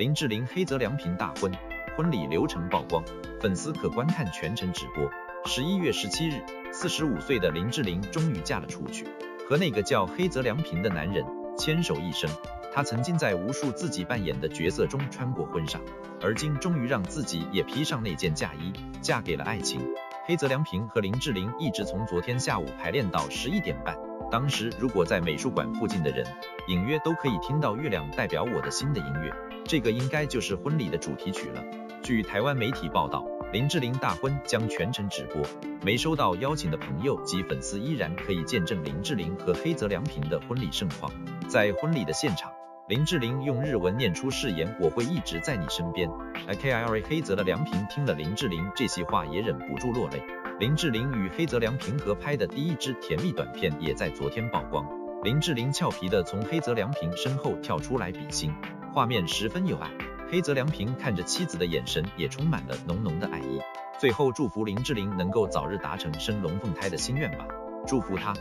林志玲黑泽良平大婚，婚礼流程曝光，粉丝可观看全程直播。十一月十七日，四十五岁的林志玲终于嫁了出去，和那个叫黑泽良平的男人牵手一生。她曾经在无数自己扮演的角色中穿过婚纱，而今终于让自己也披上那件嫁衣，嫁给了爱情。黑泽良平和林志玲一直从昨天下午排练到十一点半。当时如果在美术馆附近的人，隐约都可以听到《月亮代表我的心》的音乐。这个应该就是婚礼的主题曲了。据台湾媒体报道，林志玲大婚将全程直播，没收到邀请的朋友及粉丝依然可以见证林志玲和黑泽良平的婚礼盛况。在婚礼的现场，林志玲用日文念出誓言：“我会一直在你身边。” Kira 黑泽的良平听了林志玲这席话也忍不住落泪。林志玲与黑泽良平合拍的第一支甜蜜短片也在昨天曝光，林志玲俏皮的从黑泽良平身后跳出来比心。画面十分有爱，黑泽良平看着妻子的眼神也充满了浓浓的爱意。最后祝福林志玲能够早日达成生龙凤胎的心愿吧，祝福她。